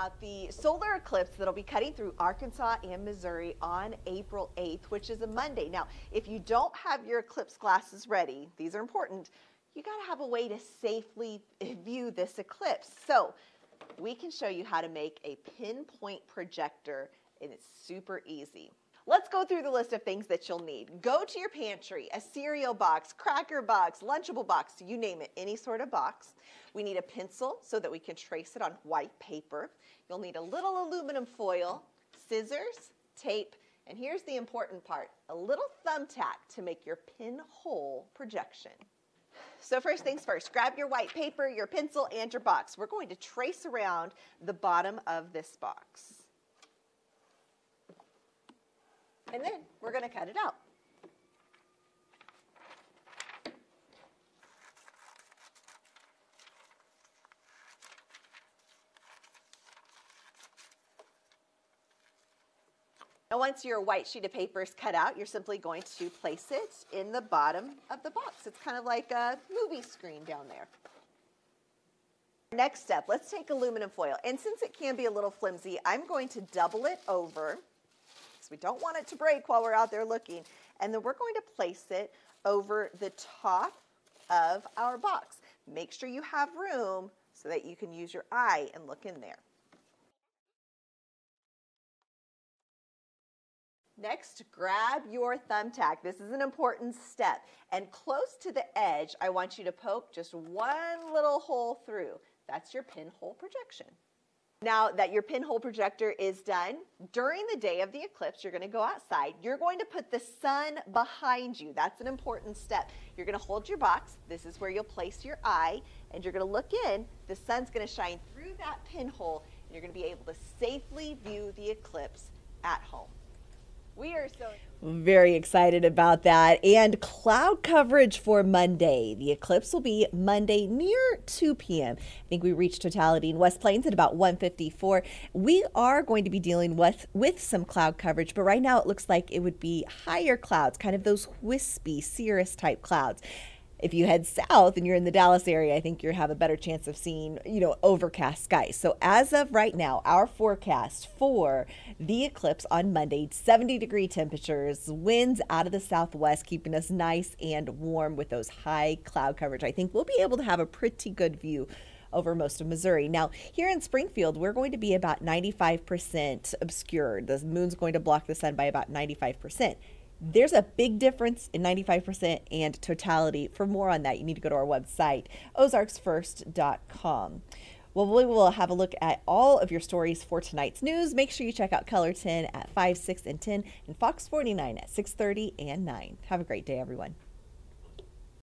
about the solar eclipse that'll be cutting through Arkansas and Missouri on April 8th, which is a Monday. Now, if you don't have your eclipse glasses ready, these are important, you got to have a way to safely view this eclipse. So, we can show you how to make a pinpoint projector, and it's super easy. Let's go through the list of things that you'll need. Go to your pantry, a cereal box, cracker box, Lunchable box, you name it, any sort of box. We need a pencil so that we can trace it on white paper. You'll need a little aluminum foil, scissors, tape, and here's the important part, a little thumbtack to make your pinhole projection. So first things first, grab your white paper, your pencil, and your box. We're going to trace around the bottom of this box. And then we're going to cut it out. Now once your white sheet of paper is cut out, you're simply going to place it in the bottom of the box. It's kind of like a movie screen down there. Next step, let's take aluminum foil. And since it can be a little flimsy, I'm going to double it over we don't want it to break while we're out there looking. And then we're going to place it over the top of our box. Make sure you have room so that you can use your eye and look in there. Next, grab your thumbtack. This is an important step. And close to the edge, I want you to poke just one little hole through. That's your pinhole projection. Now that your pinhole projector is done, during the day of the eclipse, you're going to go outside. You're going to put the sun behind you. That's an important step. You're going to hold your box. This is where you'll place your eye, and you're going to look in. The sun's going to shine through that pinhole, and you're going to be able to safely view the eclipse at home. We are so very excited about that. And cloud coverage for Monday. The eclipse will be Monday near 2 p.m. I think we reached totality in West Plains at about 154. We are going to be dealing with with some cloud coverage, but right now it looks like it would be higher clouds, kind of those wispy, cirrus type clouds if you head south and you're in the Dallas area, I think you have a better chance of seeing, you know, overcast skies. So as of right now, our forecast for the eclipse on Monday, 70 degree temperatures, winds out of the southwest, keeping us nice and warm with those high cloud coverage. I think we'll be able to have a pretty good view over most of Missouri. Now, here in Springfield, we're going to be about 95% obscured. The moon's going to block the sun by about 95%. There's a big difference in 95% and totality. For more on that, you need to go to our website, ozarksfirst.com. Well, we will have a look at all of your stories for tonight's news. Make sure you check out KOLR 10 at 5, 6, and 10, and Fox 49 at 6:30 and 9. Have a great day, everyone.